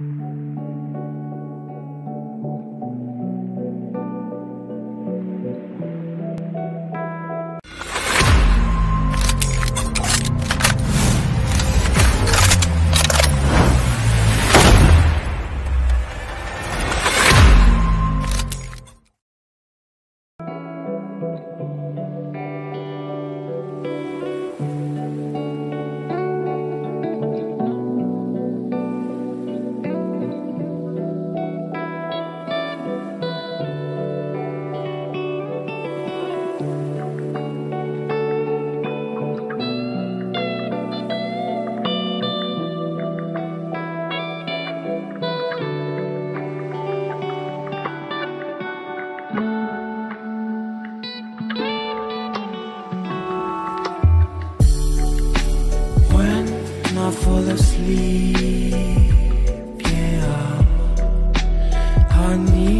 うん。Sleep, yeah. Honey.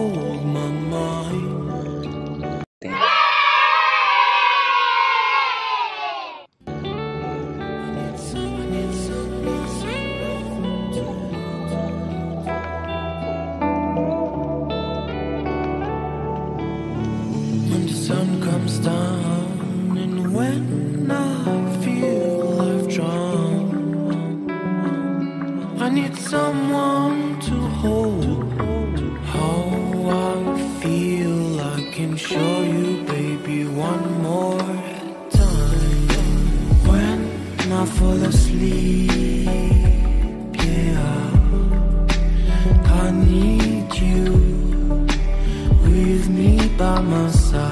I need someone to hold. How I feel, I can show you, baby, one more time. When I fall asleep, yeah, I need you with me by my side.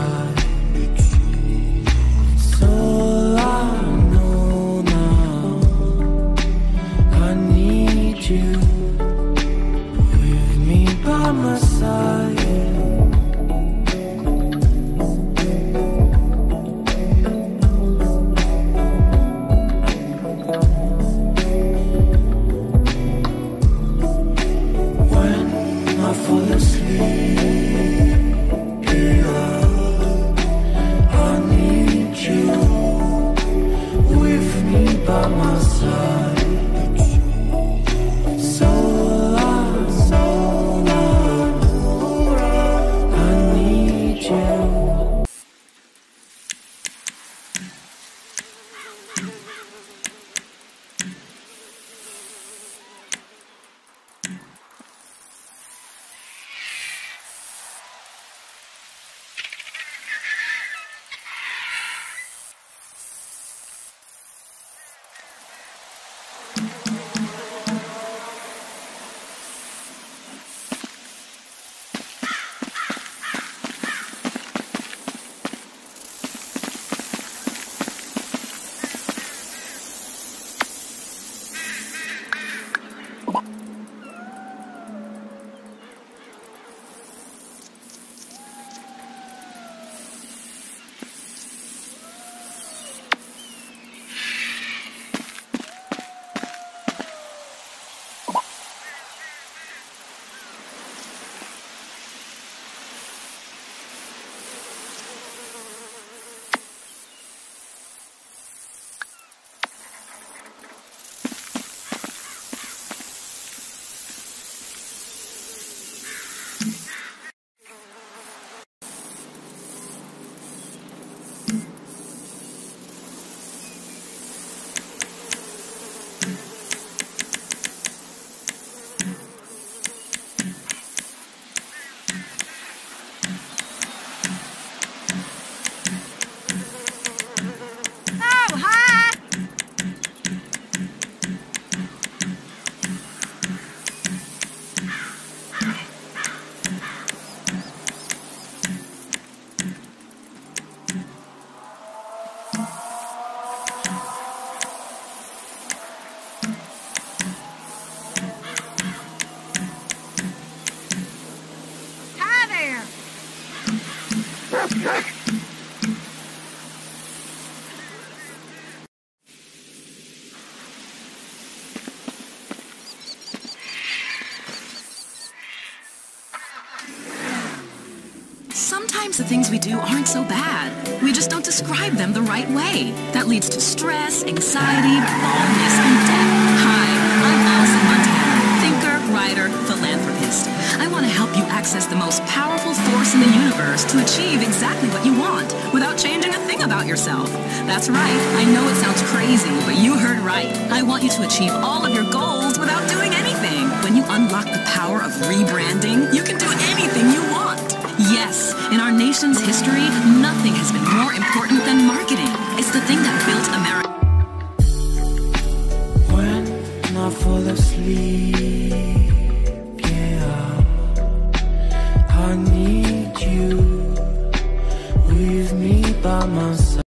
Sometimes the things we do aren't so bad. We just don't describe them the right way. That leads to stress, anxiety, baldness, and death. I want to help you access the most powerful force in the universe to achieve exactly what you want without changing a thing about yourself. That's right. I know it sounds crazy, but you heard right. I want you to achieve all of your goals without doing anything. When you unlock the power of rebranding, you can do anything you want. Yes, in our nation's history, nothing has been more important than marketing. It's the thing that built America. When I fall asleep